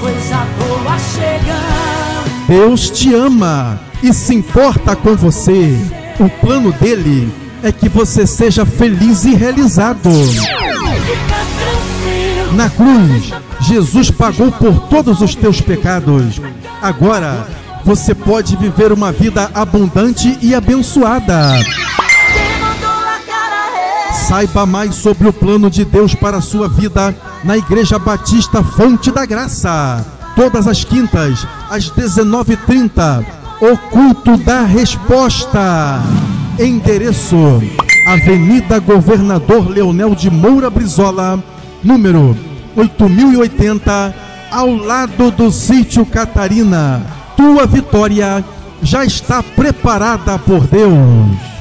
coisa boa chegando. Deus te ama e se importa com você. O plano dele é que você seja feliz e realizado. Na cruz, Jesus pagou por todos os teus pecados. Agora, você pode viver uma vida abundante e abençoada. Saiba mais sobre o plano de Deus para a sua vida na Igreja Batista Fonte da Graça. Todas as quintas, às 19h30. O culto da resposta. Endereço: Avenida Governador Leonel de Moura Brizola, número 8080, ao lado do sítio Catarina. Tua vitória já está preparada por Deus.